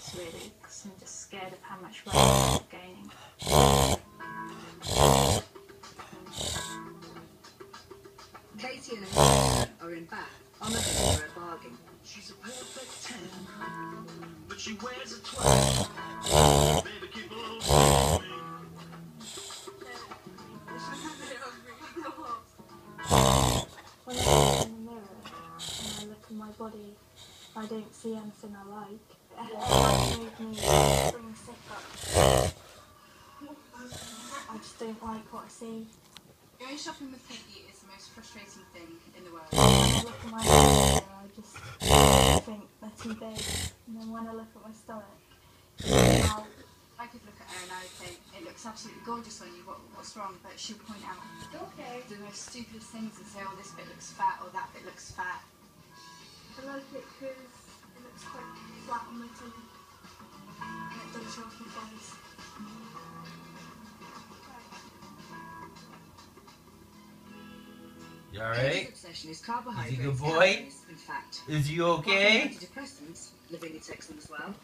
anxious really because I'm just scared of how much weight I'm gaining. Katie and her are in back on the bed for a bargain. She's a perfect 10, but she wears a 12. Baby, keep on When I look in the mirror and I look at my body, I don't see anything I like. I just don't like what I see. Going shopping with Katie is the most frustrating thing in the world. I look at my legs, I just think they're too. And then when I look at my stomach, I could look at her and I would think, it looks absolutely gorgeous on you, what, what's wrong? But she'll point out the most stupidest things and say, oh, this bit looks fat or that bit looks fat. I like it because You alright? is carbohydrates, good boy? Is you from okay? Antidepressants, them as well.